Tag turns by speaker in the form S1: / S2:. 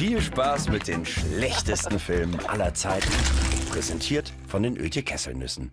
S1: Viel Spaß mit den schlechtesten Filmen aller Zeiten. Präsentiert von den Ötje Kesselnüssen.